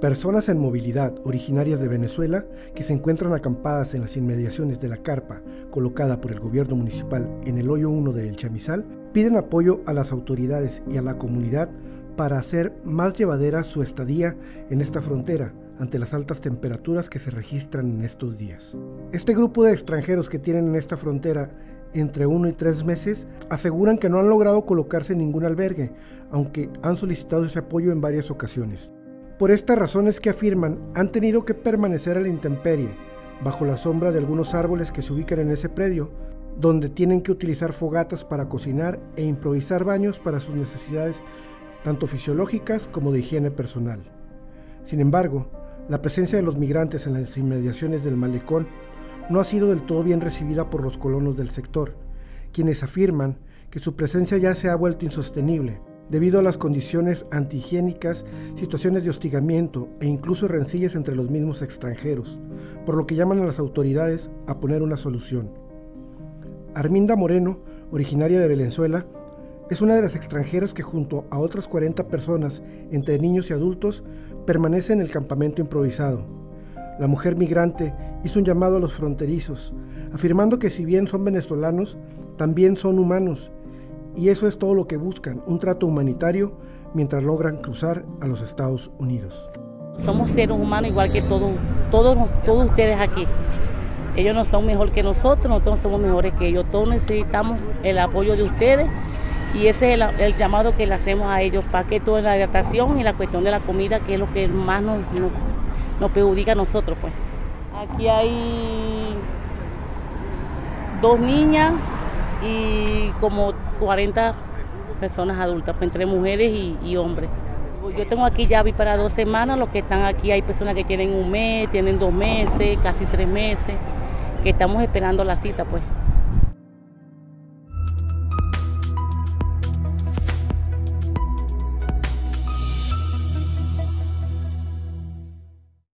Personas en movilidad originarias de Venezuela que se encuentran acampadas en las inmediaciones de la carpa colocada por el gobierno municipal en el hoyo 1 de El Chamizal piden apoyo a las autoridades y a la comunidad para hacer más llevadera su estadía en esta frontera ante las altas temperaturas que se registran en estos días. Este grupo de extranjeros que tienen en esta frontera entre uno y tres meses aseguran que no han logrado colocarse en ningún albergue, aunque han solicitado ese apoyo en varias ocasiones. Por estas razones que afirman, han tenido que permanecer a la intemperie, bajo la sombra de algunos árboles que se ubican en ese predio, donde tienen que utilizar fogatas para cocinar e improvisar baños para sus necesidades tanto fisiológicas como de higiene personal. Sin embargo, la presencia de los migrantes en las inmediaciones del malecón no ha sido del todo bien recibida por los colonos del sector, quienes afirman que su presencia ya se ha vuelto insostenible, debido a las condiciones antihigiénicas, situaciones de hostigamiento e incluso rencillas entre los mismos extranjeros, por lo que llaman a las autoridades a poner una solución. Arminda Moreno, originaria de Venezuela, es una de las extranjeras que junto a otras 40 personas, entre niños y adultos, permanece en el campamento improvisado. La mujer migrante hizo un llamado a los fronterizos, afirmando que si bien son venezolanos, también son humanos y eso es todo lo que buscan, un trato humanitario mientras logran cruzar a los Estados Unidos. Somos seres humanos igual que todos, todos, todos ustedes aquí. Ellos no son mejor que nosotros, nosotros somos mejores que ellos. Todos necesitamos el apoyo de ustedes y ese es el, llamado que le hacemos a ellos para que toda la hidratación y la cuestión de la comida, que es lo que más nos, nos, nos perjudica a nosotros. pues. Aquí hay dos niñas y como 40 personas adultas, pues, entre mujeres y, hombres. Yo tengo aquí ya para dos semanas, los que están aquí hay personas que tienen un mes, tienen dos meses, casi tres meses, que estamos esperando la cita pues.